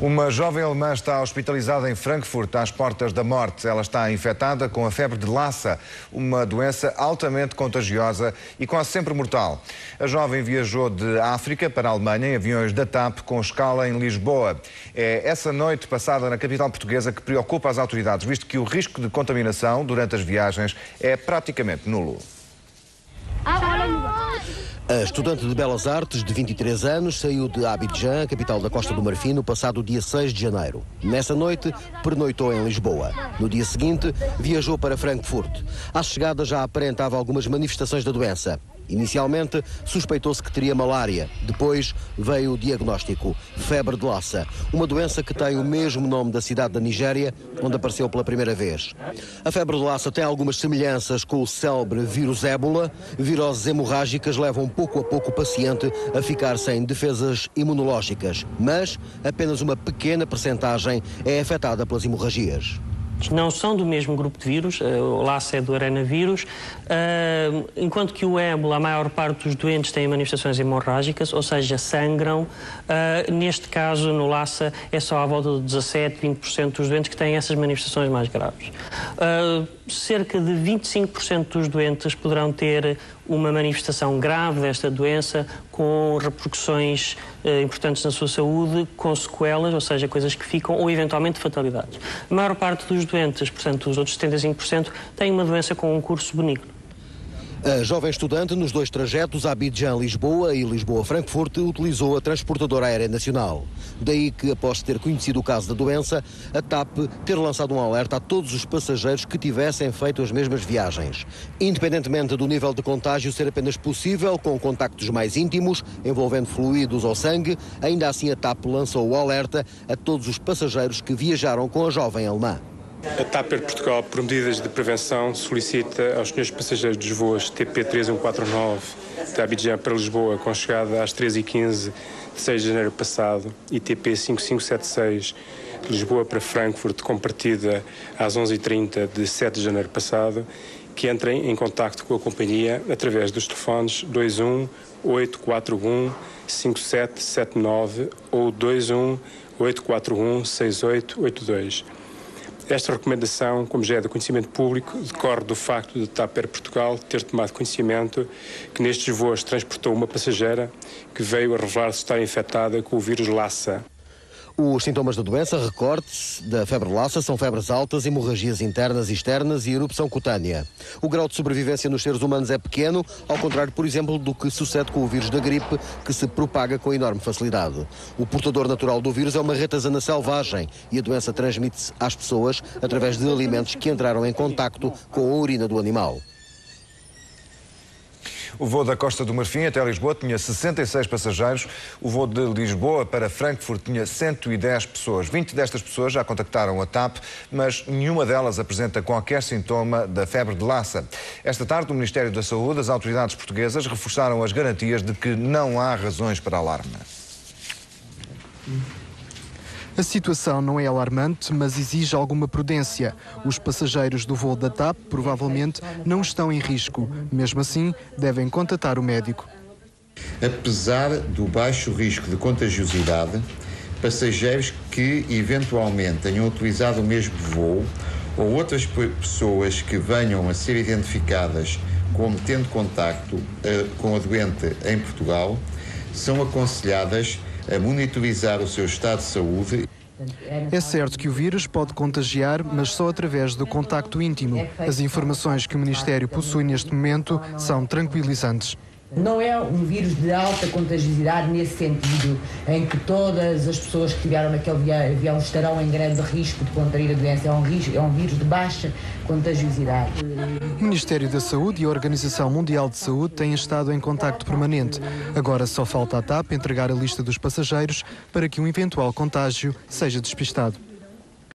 Uma jovem alemã está hospitalizada em Frankfurt, às portas da morte. Ela está infectada com a febre de Lassa, uma doença altamente contagiosa e quase sempre mortal. A jovem viajou de África para a Alemanha em aviões da TAP com escala em Lisboa. É essa noite passada na capital portuguesa que preocupa as autoridades, visto que o risco de contaminação durante as viagens é praticamente nulo. A estudante de Belas Artes, de 23 anos, saiu de Abidjan, capital da Costa do Marfim, no passado dia 6 de janeiro. Nessa noite, pernoitou em Lisboa. No dia seguinte, viajou para Frankfurt. À chegada já aparentava algumas manifestações da doença. Inicialmente, suspeitou-se que teria malária. Depois veio o diagnóstico, febre de Lassa, uma doença que tem o mesmo nome da cidade da Nigéria, onde apareceu pela primeira vez. A febre de Lassa tem algumas semelhanças com o célebre vírus ébola. Viroses hemorrágicas levam pouco a pouco o paciente a ficar sem defesas imunológicas, mas apenas uma pequena percentagem é afetada pelas hemorragias não são do mesmo grupo de vírus, eh, o LASA é do arenavírus, eh, enquanto que o ébola, a maior parte dos doentes têm manifestações hemorrágicas, ou seja, sangram. Eh, neste caso, no LASA, é só à volta de 17, 20% dos doentes que têm essas manifestações mais graves. Cerca de 25% dos doentes poderão ter uma manifestação grave desta doença com repercussões eh, importantes na sua saúde, com sequelas, ou seja, coisas que ficam, ou eventualmente fatalidades. A maior parte dos doentes, portanto, os outros 75%, têm uma doença com um curso benigno. A jovem estudante, nos dois trajetos, Abidjan-Lisboa e Lisboa-Frankfurt, utilizou a transportadora aérea nacional. Daí que, após ter conhecido o caso da doença, a TAP ter lançado um alerta a todos os passageiros que tivessem feito as mesmas viagens. Independentemente do nível de contágio ser apenas possível, com contactos mais íntimos, envolvendo fluidos ou sangue, ainda assim a TAP lançou o alerta a todos os passageiros que viajaram com a jovem alemã. A TAPER Portugal, por medidas de prevenção, solicita aos senhores passageiros dos voos TP3149 de Abidjan para Lisboa, com chegada às 13h15 de 6 de janeiro passado, e TP5576 de Lisboa para Frankfurt, com partida às 11h30 de 7 de janeiro passado, que entrem em contacto com a companhia através dos telefones 21 841 5779 ou 21 841 6882. Esta recomendação, como já é do conhecimento público, decorre do facto de TAP Portugal ter tomado conhecimento que nestes voos transportou uma passageira que veio a revelar-se estar infectada com o vírus Lassa. Os sintomas da doença, recorde-se da febre laça, são febres altas, hemorragias internas e externas e erupção cutânea. O grau de sobrevivência nos seres humanos é pequeno, ao contrário, por exemplo, do que sucede com o vírus da gripe, que se propaga com enorme facilidade. O portador natural do vírus é uma ratazana selvagem e a doença transmite-se às pessoas através de alimentos que entraram em contacto com a urina do animal. O voo da Costa do Marfim até Lisboa tinha 66 passageiros. O voo de Lisboa para Frankfurt tinha 110 pessoas. 20 destas pessoas já contactaram a TAP, mas nenhuma delas apresenta qualquer sintoma da febre de Lassa. Esta tarde, no Ministério da Saúde, as autoridades portuguesas reforçaram as garantias de que não há razões para alarme. A situação não é alarmante, mas exige alguma prudência. Os passageiros do voo da TAP provavelmente não estão em risco. Mesmo assim, devem contatar o médico. Apesar do baixo risco de contagiosidade, passageiros que eventualmente tenham utilizado o mesmo voo ou outras pessoas que venham a ser identificadas como tendo contacto uh, com a doente em Portugal são aconselhadas a monitorizar o seu estado de saúde. É certo que o vírus pode contagiar, mas só através do contacto íntimo. As informações que o Ministério possui neste momento são tranquilizantes. Não é um vírus de alta contagiosidade nesse sentido, em que todas as pessoas que estiveram naquele avião estarão em grande risco de contrair a doença. É um, risco, é um vírus de baixa contagiosidade. O Ministério da Saúde e a Organização Mundial de Saúde têm estado em contacto permanente. Agora só falta a TAP entregar a lista dos passageiros para que um eventual contágio seja despistado.